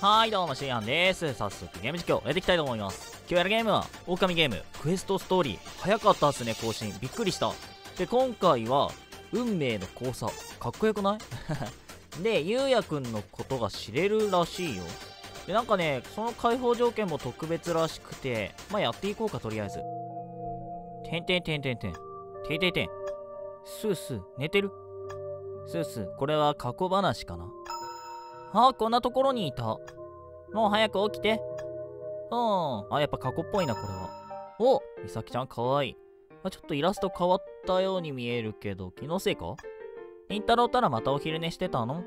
はい、どうも、しーやんです。早速、ゲーム実況、やっていきたいと思います。今日やるゲームは、狼ゲーム、クエストストーリー。早かったっすね、更新。びっくりした。で、今回は、運命の交差。かっこよくない？で、ゆうやくんのことが知れるらしいよ。で、なんかね、その解放条件も特別らしくて、まあ、やっていこうか、とりあえず。てんてんてんてんてん。てんてんてん。スースー、寝てる？スースー、これは過去話かな？あこんなところにいた。もう早く起きて。うん。あやっぱ過去っぽいなこれは。おみさきちゃんかわい。いあちょっとイラスト変わったように見えるけど気のせいか？りんたろうたらまたお昼寝してたの？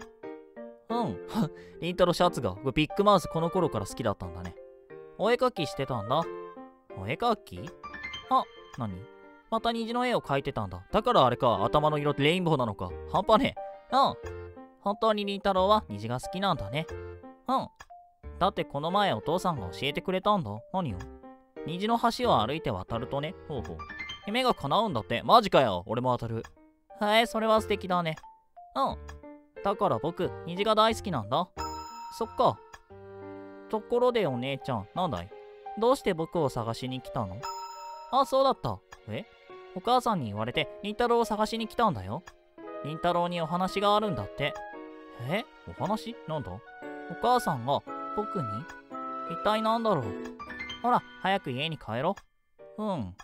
うん。りんたろシャツがビッグマウスこの頃から好きだったんだね。お絵かきしてたんだ。お絵かき？あ何？また虹の絵を描いてたんだ。だからあれか頭の色ってレインボーなのか。半端ねえ。うん。本当にりんたろうは虹が好きなんだね。うん。だってこの前お父さんが教えてくれたんだ。何を？虹の橋を歩いて渡るとね。ほうほう。夢が叶うんだって。マジかよ。俺も当たる。へえそれは素敵だね。うん。だから僕虹が大好きなんだ。そっか。ところでお姉ちゃんなんだい？どうして僕を探しに来たの？あそうだった。え？お母さんに言われてりんたろうを探しに来たんだよ。りんたろにお話があるんだって。え？お話？なんだ？お母さんが僕に？一体なんだろう？ほら早く家に帰ろう。うん。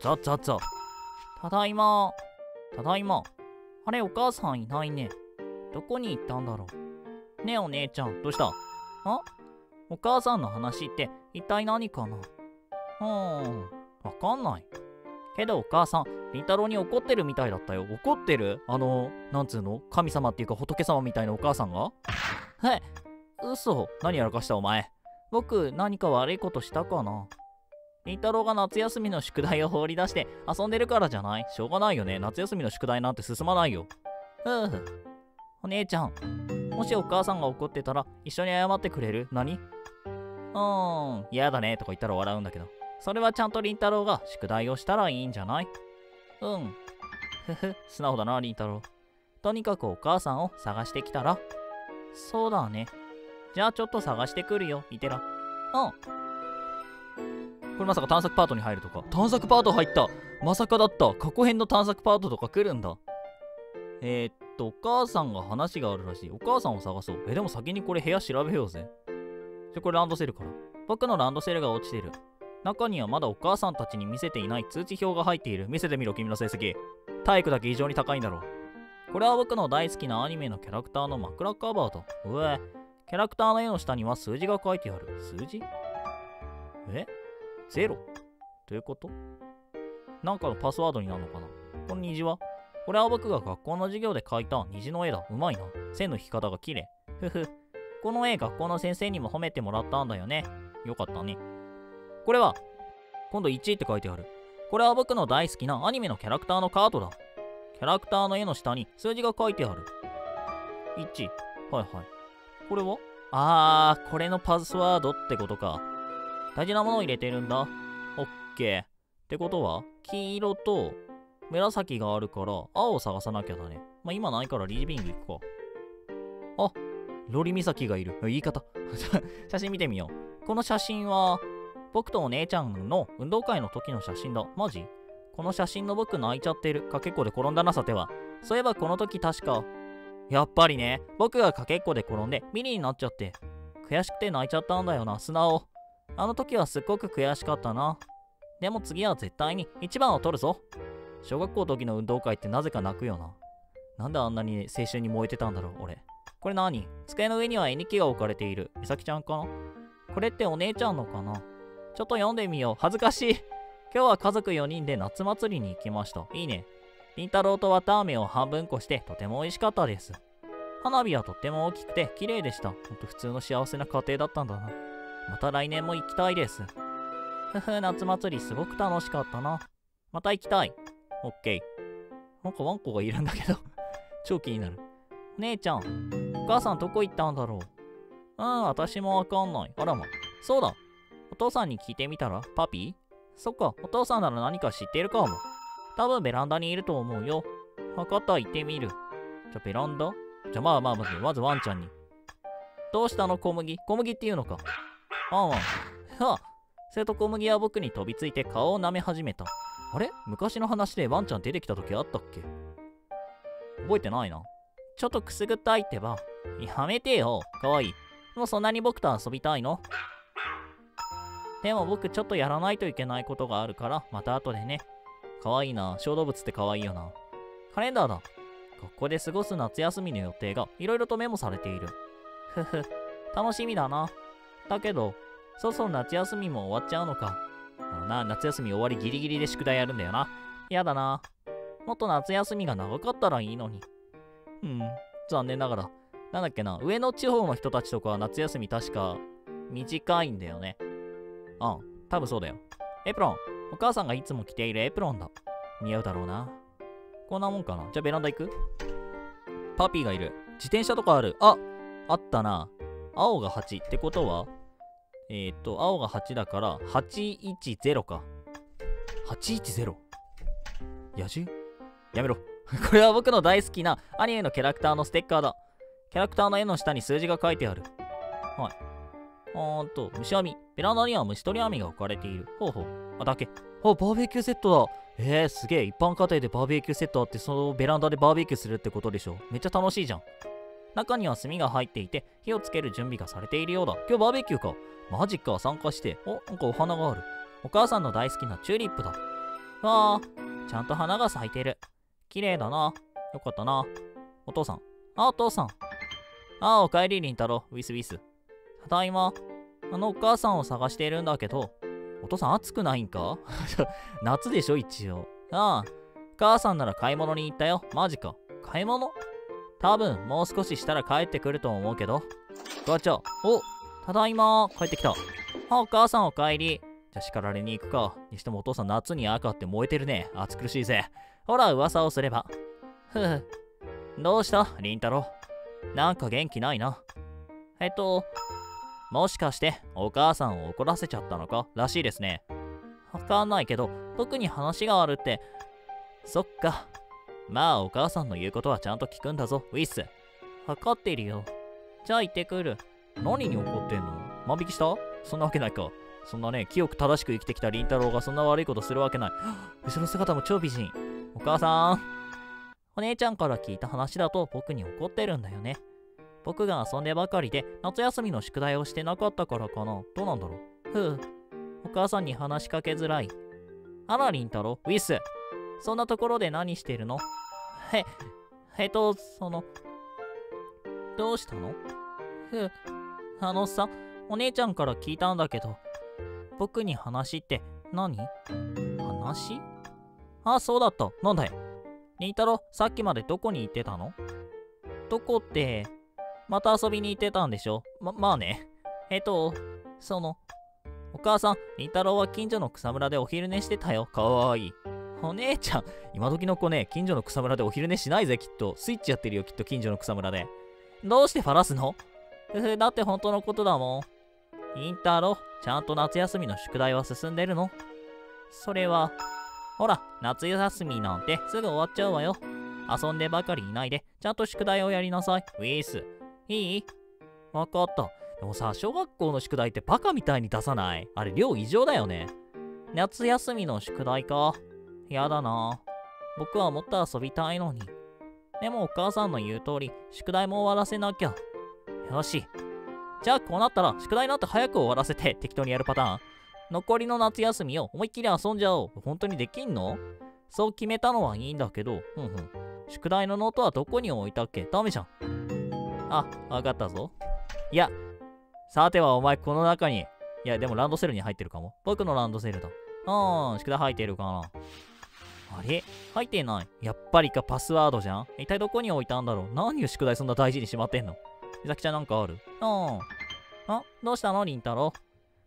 ザザザただいま。ただいま。あれお母さんいないね。どこに行ったんだろう？ねえお姉ちゃん。どうした？あ？お母さんの話って一体何かな？うーん。わかんない。けどお母さん、りんたろうに怒ってるみたいだったよ。怒ってる？あの、なんつうの？神様っていうか仏様みたいなお母さんが？え、嘘。何やらかしたお前。僕、何か悪いことしたかな？りんたろうが夏休みの宿題を放り出して遊んでるからじゃない？しょうがないよね。夏休みの宿題なんて進まないよ。ふう。お姉ちゃん、もしお母さんが怒ってたら一緒に謝ってくれる？何？うーん、嫌だねとか言ったら笑うんだけど。それはちゃんとりんたろうが宿題をしたらいいんじゃない？うん。ふふ、素直だな、りんたろう。とにかくお母さんを探してきたら？そうだね。じゃあちょっと探してくるよ、いてら。うん。これまさか探索パートに入るとか？探索パート入ったまさかだった過去編の探索パートとか来るんだ。えー、っと、お母さんが話があるらしい。お母さんを探そう。え、でも先にこれ部屋調べようぜ。じゃ、これランドセルから。僕のランドセルが落ちてる。中にはまだお母さんたちに見せていない通知表が入っている。見せてみろ、君の成績。体育だけ異常に高いんだろう。これは僕の大好きなアニメのキャラクターの枕カバーだ。うえ。キャラクターの絵の下には数字が書いてある。数字？え？ゼロ？どういうこと？なんかのパスワードになるのかな？この虹は？これは僕が学校の授業で描いた虹の絵だ。うまいな。線の引き方が綺麗。ふふ。この絵学校の先生にも褒めてもらったんだよね。よかったね。これは、今度1って書いてある。これは僕の大好きなアニメのキャラクターのカードだ。キャラクターの絵の下に数字が書いてある。1。はいはい。これは？あー、これのパスワードってことか。大事なものを入れてるんだ。オッケー。ってことは、黄色と紫があるから、青を探さなきゃだね。まあ、今ないからリービング行くか。あ、ロリ岬がいる。言い方。写真見てみよう。この写真は、僕とお姉ちゃんの運動会の時の写真だ。マジ？この写真の僕泣いちゃってる。かけっこで転んだなさては。そういえばこの時確か。やっぱりね、僕がかけっこで転んでミリになっちゃって。悔しくて泣いちゃったんだよな、素直。あの時はすっごく悔しかったな。でも次は絶対に一番を取るぞ。小学校の時の運動会ってなぜか泣くよな。なんであんなに青春に燃えてたんだろう、俺。これ何？机の上には絵日記が置かれている。みさきちゃんかな？これってお姉ちゃんのかな？ちょっと読んでみよう。恥ずかしい。今日は家族4人で夏祭りに行きました。いいね。りんたろうと綿あめを半分こしてとても美味しかったです。花火はとっても大きくて綺麗でした。ほんと普通の幸せな家庭だったんだな。また来年も行きたいです。ふふ、夏祭りすごく楽しかったな。また行きたい。オッケー。なんかワンコがいるんだけど 超気になる。お姉ちゃん、お母さんどこ行ったんだろううん、私もわかんない。あらま。そうだ。父さんに聞いてみたらパピーそっか、お父さんなら何か知ってるかも。多分ベランダにいると思うよ。わかった、行ってみる。じゃベランダじゃまあまあまず、まずワンちゃんに。どうしたの？小麦小麦っていうのかああはあそれと小麦は僕に飛びついて顔を舐め始めたあれ昔の話でワンちゃん出てきた時あったっけ覚えてないなちょっとくすぐったいってばやめてよかわいいもうそんなに僕と遊びたいの？でも僕ちょっとやらないといけないことがあるからまた後でね。かわいいな。小動物ってかわいいよな。カレンダーだ。学校で過ごす夏休みの予定がいろいろとメモされている。ふふ。楽しみだな。だけどそろそろ夏休みも終わっちゃうのか。あのな夏休み終わりギリギリで宿題やるんだよな。やだな。もっと夏休みが長かったらいいのに。うん。残念ながら。なんだっけな。上の地方の人たちとかは夏休み確か短いんだよね。あ多分そうだよ。エプロン。お母さんがいつも着ているエプロンだ。似合うだろうな。こんなもんかな。じゃあベランダ行く？パピーがいる。自転車とかある。ああったな。青が8ってことはえっ、ー、と青が8だから810か。810野獣？やめろ。これは僕の大好きなアニメのキャラクターのステッカーだ。キャラクターの絵の下に数字が書いてある。はい。あーんと虫網。ベランダには虫取り網が置かれている。ほうほう。あだけ。あバーベキューセットだ。えー、すげえ。一般家庭でバーベキューセットあってそのベランダでバーベキューするってことでしょ。めっちゃ楽しいじゃん。中には炭が入っていて火をつける準備がされているようだ。今日バーベキューか。マジか。参加して。おなんかお花がある。お母さんの大好きなチューリップだ。わあちゃんと花が咲いてる。綺麗だな。よかったな。お父さん。あお父さん。ああおかえりりんたろウィスウィス。ただいま。あのお母さんを探しているんだけどお父さん暑くないんか？夏でしょ一応。ああ母さんなら買い物に行ったよ。マジか。買い物？多分もう少ししたら帰ってくると思うけど。ガチャおただいま。帰ってきた。あお母さんお帰り。じゃあ叱られに行くか。にしてもお父さん夏に赤って燃えてるね。暑苦しいぜ。ほら噂をすれば。ふうどうした？りんたろなんか元気ないな。えっともしかしてお母さんを怒らせちゃったのからしいですね。わかんないけど僕に話があるって。そっか。まあお母さんの言うことはちゃんと聞くんだぞウィス。分かっているよ。じゃあ行ってくる。何に怒ってんの？万引きした？そんなわけないか。そんなね清く正しく生きてきた凛太郎がそんな悪いことするわけない。後ろ姿も超美人。お母さん。お姉ちゃんから聞いた話だと僕に怒ってるんだよね。僕が遊んでばかりで夏休みの宿題をしてなかったからかな。どうなんだろう？ふう。お母さんに話しかけづらい。あら凛太郎ウィス。そんなところで何してるの？へ、えっと、その、どうしたの？ふう、あのさ、お姉ちゃんから聞いたんだけど、僕に話って何？話？あ、そうだった。なんだい？りんたろ、さっきまでどこに行ってたの？どこって、また遊びに行ってたんでしょ？ま、まあね。えっと、その、お母さん、りんたろうは近所の草むらでお昼寝してたよ。かわいい。お姉ちゃん、今時の子ね、近所の草むらでお昼寝しないぜ、きっと。スイッチやってるよ、きっと近所の草むらで。どうしてファラすのだって本当のことだもん。インターロ、ちゃんと夏休みの宿題は進んでるの？それは、ほら、夏休みなんてすぐ終わっちゃうわよ。遊んでばかりいないで、ちゃんと宿題をやりなさい。ウィース。いい？わかった。でもさ、小学校の宿題ってバカみたいに出さない？あれ、量異常だよね。夏休みの宿題か。やだな。僕はもっと遊びたいのに。でもお母さんの言う通り、宿題も終わらせなきゃ。よし。じゃあこうなったら、宿題なんて早く終わらせて適当にやるパターン。残りの夏休みを思いっきり遊んじゃおう。本当にできんの？そう決めたのはいいんだけど、ふんふん。宿題のノートはどこに置いたっけ？ダメじゃん。あ、わかったぞ。いや、さてはお前この中に、いや、でもランドセルに入ってるかも。僕のランドセルだ。うん、宿題入ってるかな。あれ？入ってない。やっぱりかパスワードじゃん？一体どこに置いたんだろう？何を宿題そんな大事にしまってんの？みさきちゃんなんかある？うん。あ、どうしたの？りんたろ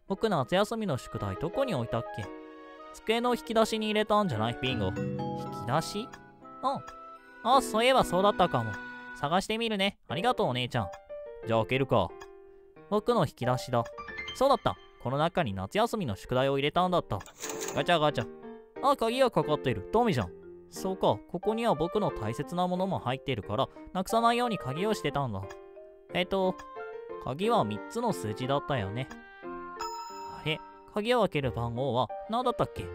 僕の夏休みの宿題どこに置いたっけ？机の引き出しに入れたんじゃない？ビンゴ。引き出し？うん。あ、そういえばそうだったかも。探してみるね。ありがとうお姉ちゃん。じゃあ開けるか。僕の引き出しだ。そうだった。この中に夏休みの宿題を入れたんだった。ガチャガチャ。あ、鍵がかかっている。トミじゃん。そうか、ここには僕の大切なものも入っているから、なくさないように鍵をしてたんだ。えっと、鍵は3つの数字だったよね。あれ？鍵を開ける番号は何だったっけ？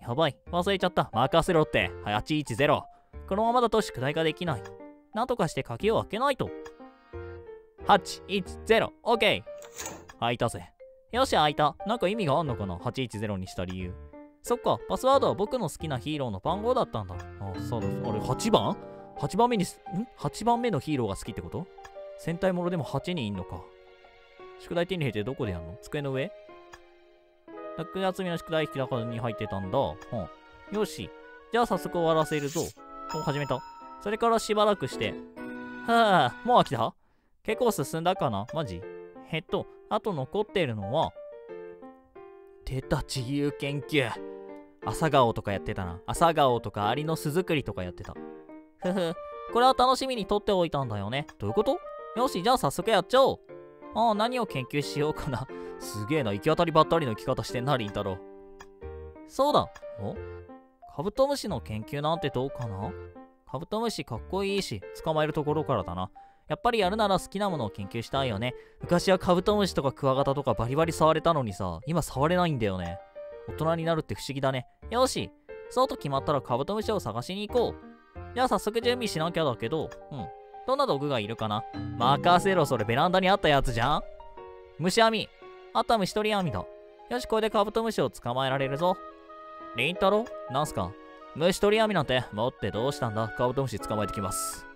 やばい、忘れちゃった。任せろって。810。このままだと宿題ができない。なんとかして鍵を開けないと。810、OK! 開いたぜ。よし、開いた。なんか意味があんのかな ?810 にした理由。そっか、パスワードは僕の好きなヒーローの番号だったんだ。あ、そうだ。あれ、8番 ?8 番目に、ん ?8 番目のヒーローが好きってこと？戦隊ものでも8人いんのか。宿題手に入れてどこでやんの？机の上？夏休みの宿題引き中に入ってたんだ。うん。よし。じゃあ早速終わらせるぞ。もう始めた。それからしばらくして。はあ、もう飽きた？結構進んだかな？マジ？えっと、あと残っているのは、出た自由研究。朝顔とかやってたな。朝顔とかアリの巣作りとかやってた。ふふ。これは楽しみに撮っておいたんだよね。どういうこと？よし、じゃあ早速やっちゃおう。ああ、何を研究しようかな。すげえな、行き当たりばったりの生き方してんな、りんたろうそうだ。お？カブトムシの研究なんてどうかな？カブトムシかっこいいし、捕まえるところからだな。やっぱりやるなら好きなものを研究したいよね。昔はカブトムシとかクワガタとかバリバリ触れたのにさ、今触れないんだよね。大人になるって不思議だね。よし、そうと決まったらカブトムシを探しに行こう。じゃあ早速準備しなきゃだけど、うん。どんな道具がいるかな任せろ、それベランダにあったやつじゃん虫網。あった虫取り網だ。よし、これでカブトムシを捕まえられるぞ。りんたろなんすか？虫取り網なんて持ってどうしたんだ？カブトムシ捕まえてきます。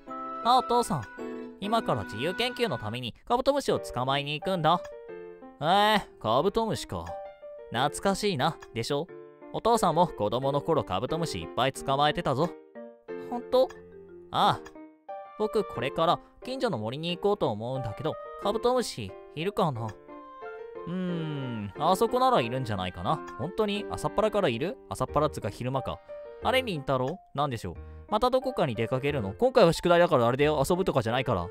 あ、お父さん。今から自由研究のためにカブトムシを捕まえに行くんだ。えー、カブトムシか。懐かしいな、でしょ？お父さんも子供の頃カブトムシいっぱい捕まえてたぞ。ほんとああ。僕これから近所の森に行こうと思うんだけど、カブトムシいるかな？うーん、あそこならいるんじゃないかな。本当に？朝っぱらからいる？朝っぱらつか昼間か。あれ、りんたろなんでしょう？またどこかに出かけるの？今回は宿題だからあれだよ。遊ぶとかじゃないから。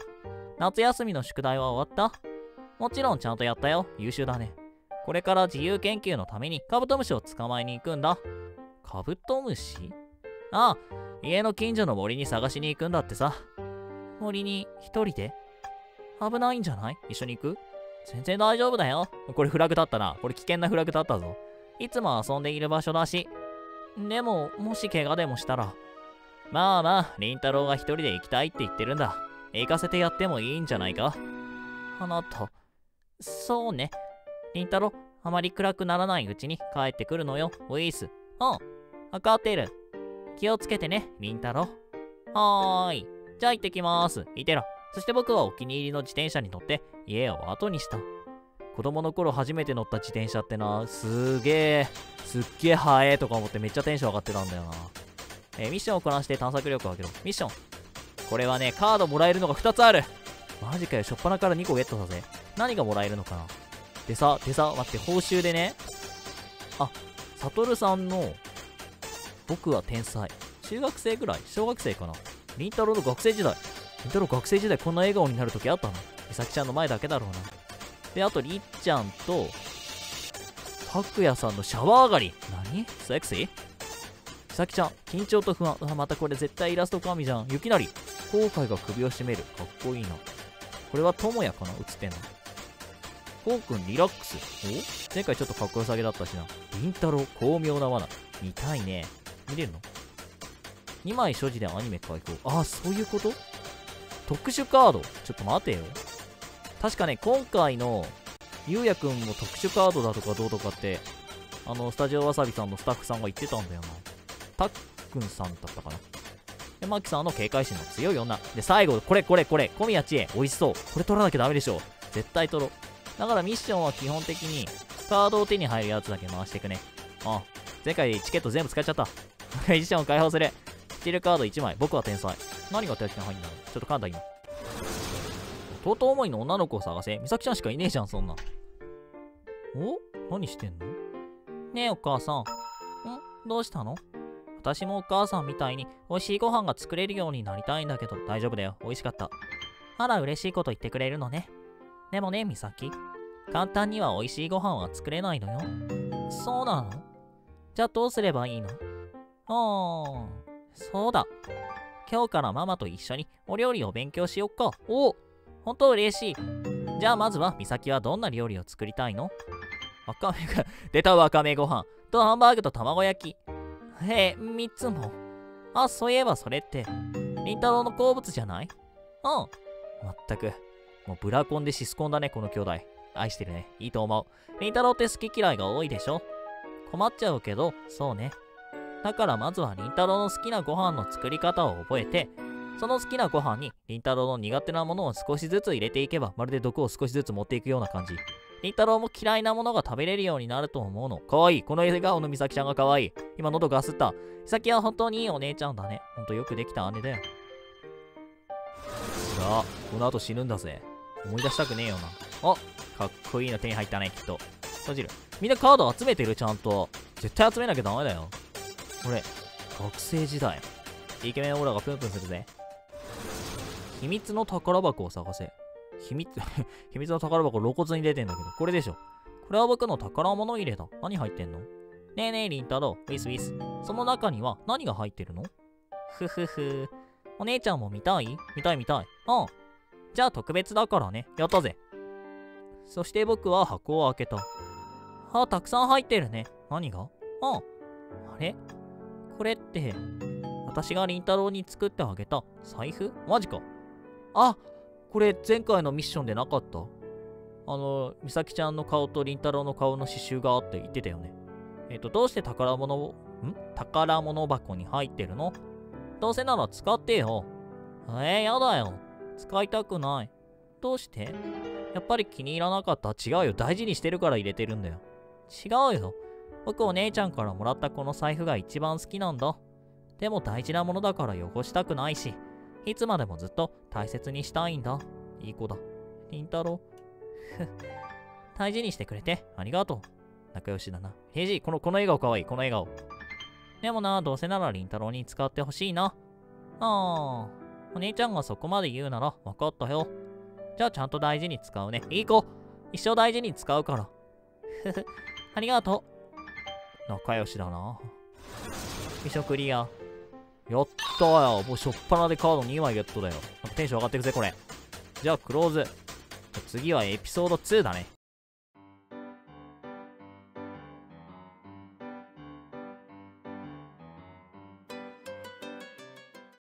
夏休みの宿題は終わった？もちろんちゃんとやったよ。優秀だね。これから自由研究のためにカブトムシを捕まえに行くんだ。カブトムシ？ああ、家の近所の森に探しに行くんだってさ。森に一人で？危ないんじゃない？一緒に行く？全然大丈夫だよ。これフラグだったな。これ危険なフラグだったぞ。いつも遊んでいる場所だし。でも、もし怪我でもしたら。まあまあ、りんたろうが一人で行きたいって言ってるんだ。行かせてやってもいいんじゃないか？あなた。そうね。りんたろう、あまり暗くならないうちに帰ってくるのよ、ウィース。うん。わかってる。気をつけてね、りんたろう。はーい。じゃあ行ってきます。いてら。そして僕はお気に入りの自転車に乗って家を後にした。子供の頃初めて乗った自転車ってな、すげえ、すっげえ速えとか思ってめっちゃテンション上がってたんだよな。えー、ミッションをこなして探索力を上げろ。ミッション。これはね、カードもらえるのが2つある。マジかよ、しょっぱなから2個ゲットさせ。何がもらえるのかなでさ、でさ、待って、報酬でね。あ、サトルさんの、僕は天才。中学生ぐらい？小学生かな？りんたろーの学生時代。りんたろー学生時代こんな笑顔になる時あったの？みさきちゃんの前だけだろうな。で、あとりっちゃんと、たくやさんのシャワー上がり。何？セクシー？みさきちゃん、緊張と不安。またこれ絶対イラスト神じゃん。ゆきなり、後悔が首を絞める。かっこいいな。これはともやかな？映ってんの。こうくんリラックス。お？前回ちょっとかっこよさげだったしな。りんたろー巧妙な罠。見たいね。見れるの？2枚所持でアニメ開放。あ、そういうこと？特殊カードちょっと待てよ。確かね、今回の、ゆうやくんも特殊カードだとかどうとかって、あの、スタジオわさびさんのスタッフさんが言ってたんだよな。たっくんさんだったかな。で、マキさんの警戒心の強い女。で、最後、これこれこれ、小宮知恵、美味しそう。これ取らなきゃダメでしょ。絶対取ろう。だからミッションは基本的に、カードを手に入るやつだけ回していくね。ああ、前回チケット全部使っちゃった。ミッションを解放する。ティルカード1枚。僕は天才。何が手当に入んだろうちょっと噛んだ今。とうとう思いの女の子を探せ。美咲ちゃんしかいねえじゃん、そんな。お？何してんの？ねえ、お母さん。んどうしたの？私もお母さんみたいに美味しいご飯が作れるようになりたいんだけど大丈夫だよ。美味しかった。あら、嬉しいこと言ってくれるのね。でもね、美咲。簡単には美味しいご飯は作れないのよ。そうなの？じゃあどうすればいいの？あー。そうだ。今日からママと一緒にお料理を勉強しよっか。おほんと嬉しい。じゃあまずは美咲はどんな料理を作りたいの？わかめが 出たわかめご飯とハンバーグと卵焼き。へえ3つも。あそういえばそれってりんたろーの好物じゃない？うん。まったく。もうブラコンでシスコンだねこの兄弟。愛してるね。いいと思う。りんたろーって好き嫌いが多いでしょ？困っちゃうけどそうね。だからまずはりんたろーの好きなご飯の作り方を覚えてその好きなご飯にりんたろーの苦手なものを少しずつ入れていけばまるで毒を少しずつ持っていくような感じ。りんたろーも嫌いなものが食べれるようになると思うの。かわいい。この笑顔のみさきちゃんがかわいい。今喉ガスった。みさきは本当にいいお姉ちゃんだね。ほんとよくできた姉だよ。さあこの後死ぬんだぜ。思い出したくねえよな。あかっこいいの手に入ったねきっと。閉じる。みんなカード集めてる？ちゃんと。絶対集めなきゃダメだよ。俺学生時代。イケメンオーラがプンプンするぜ。秘密の宝箱を探せ。秘密 秘密の宝箱露骨に出てんだけど、これでしょ。これは僕の宝物入れだ。何入ってんの？ねえねえ、りんたろウィスウィス。その中には何が入ってるの？ふふふ。お姉ちゃんも見たい？見たい見たい。うん。じゃあ特別だからね。やったぜ。そして僕は箱を開けた。あ、たくさん入ってるね。何が？うん。あれ？これって、私がりんたろに作ってあげた財布？マジか。あこれ前回のミッションでなかった？あの、美咲ちゃんの顔と凛太郎の顔の刺繍があって言ってたよね。えっ、ー、と、どうして宝物を、ん？宝物箱に入ってるの？どうせなら使ってよ。えー、やだよ。使いたくない。どうして？やっぱり気に入らなかった？違うよ。大事にしてるから入れてるんだよ。違うよ。僕お姉ちゃんからもらったこの財布が一番好きなんだ。でも大事なものだから汚したくないし。いつまでもずっと大切にしたいんだ。いい子だ。りんたろ。大事にしてくれてありがとう。仲良しだな。ヘイジこの、この笑顔かわいい。この笑顔。でもな、どうせならりんたろに使ってほしいな。あー。お姉ちゃんがそこまで言うなら分かったよ。じゃあちゃんと大事に使うね。いい子。一生大事に使うから。ふふ。ありがとう。仲良しだな。移植クリア。やったーよ。もうしょっぱなでカード2枚ゲットだよ。テンション上がってくぜ、これ。じゃあ、クローズ。次はエピソード2だね。